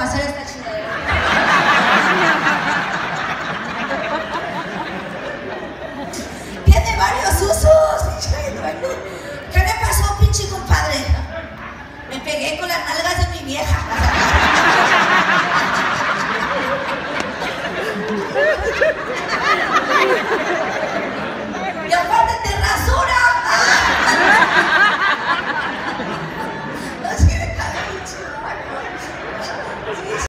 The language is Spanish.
pasar esta ciudad. Tiene varios usos. ¿Qué me pasó, pinche compadre? Me pegué con las nalgas de mi vieja.